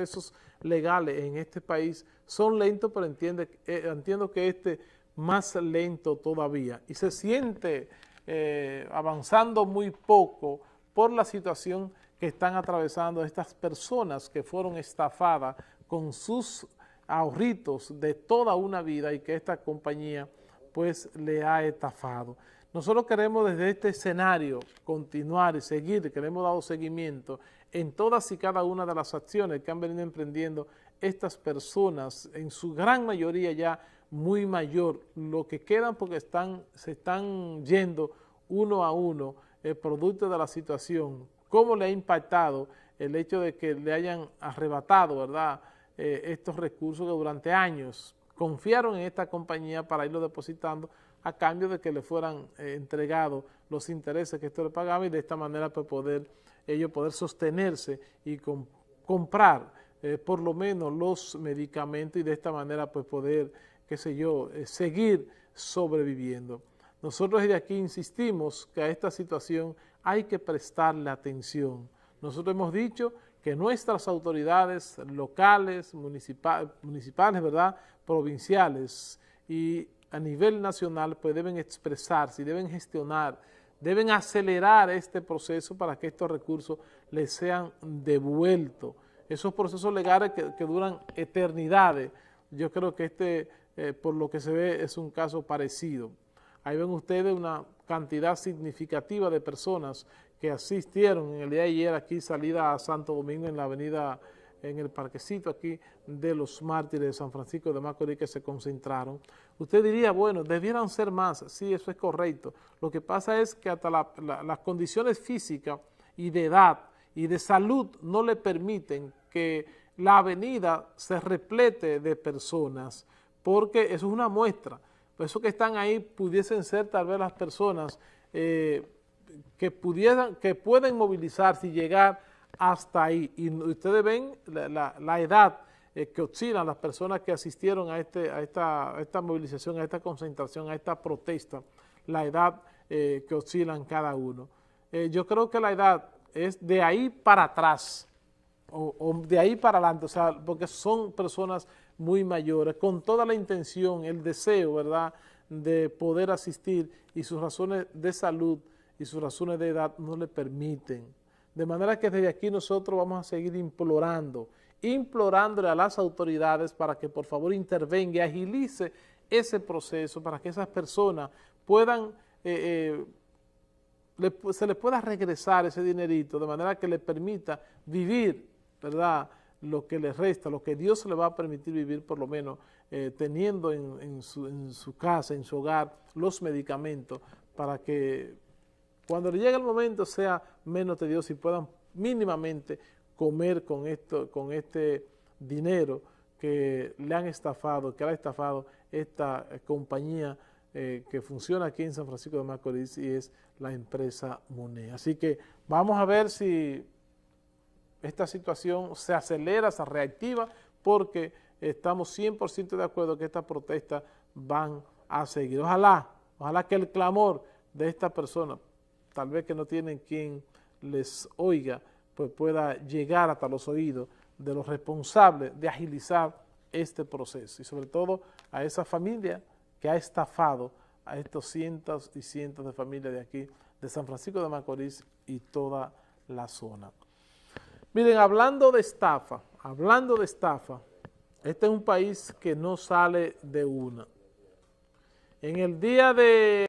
procesos legales en este país son lentos, pero eh, entiendo que este más lento todavía. Y se siente eh, avanzando muy poco por la situación que están atravesando estas personas que fueron estafadas con sus ahorritos de toda una vida y que esta compañía pues le ha estafado. Nosotros queremos desde este escenario continuar y seguir, que le hemos dado seguimiento en todas y cada una de las acciones que han venido emprendiendo estas personas, en su gran mayoría ya muy mayor, lo que quedan porque están, se están yendo uno a uno el producto de la situación, cómo le ha impactado el hecho de que le hayan arrebatado, ¿verdad?, eh, estos recursos que durante años confiaron en esta compañía para irlo depositando a cambio de que le fueran eh, entregados los intereses que esto le pagaba y de esta manera pues, poder ellos poder sostenerse y comprar eh, por lo menos los medicamentos y de esta manera pues poder, qué sé yo, eh, seguir sobreviviendo. Nosotros desde aquí insistimos que a esta situación hay que prestarle atención. Nosotros hemos dicho que nuestras autoridades locales, municipales, ¿verdad?, provinciales y a nivel nacional pues deben expresarse deben gestionar, deben acelerar este proceso para que estos recursos les sean devueltos. Esos procesos legales que, duran eternidades, yo creo que este, eh, por lo que se ve, es un caso parecido. Ahí ven ustedes una cantidad significativa de personas que asistieron en el día de ayer aquí salida a Santo Domingo en la avenida en el parquecito aquí de los mártires de San Francisco de Macorís que se concentraron. Usted diría, bueno, debieran ser más, sí, eso es correcto. Lo que pasa es que hasta las condiciones físicas y de edad y de salud no le permiten que la avenida se replete de personas, porque eso es una muestra. Eso que están ahí pudiesen ser tal vez las personas eh, que, pudieran, que pueden movilizarse y llegar hasta ahí. Y ustedes ven la, edad eh, que oscilan las personas que asistieron a, este, a, esta, movilización, a esta concentración, a esta protesta, la edad eh, que oscilan cada uno. Eh, yo creo que la edad es de ahí para atrás, o, de ahí para adelante, o sea, porque son personas muy mayores, con toda la intención, el deseo, ¿verdad?, de poder asistir y sus razones de salud y sus razones de edad no le permiten. De manera que desde aquí nosotros vamos a seguir implorando, implorándole a las autoridades para que por favor intervenga agilice ese proceso para que esas personas puedan, eh, eh, se les pueda regresar ese dinerito de manera que le permita vivir, ¿verdad?, lo que les resta, lo que Dios le va a permitir vivir por lo menos eh, teniendo en su casa, en su hogar, los medicamentos para que cuando le llegue el momento sea menos tedioso y puedan mínimamente comer con, esto, con este dinero que le han estafado, que ha estafado esta eh, compañía eh, que funciona aquí en San Francisco de Macorís y es la empresa Monet. Así que vamos a ver si esta situación se acelera, se reactiva, porque estamos 100% de acuerdo que estas protestas van a seguir. Ojalá, ojalá que el clamor de esta persona tal vez que no tienen quien les oiga, pues pueda llegar hasta los oídos de los responsables de agilizar este proceso y sobre todo a esa familia que ha estafado a estos cientos y cientos de familias de aquí, de San Francisco de Macorís y toda la zona. Miren, hablando de estafa, hablando de estafa, este es un país que no sale de una. En el día de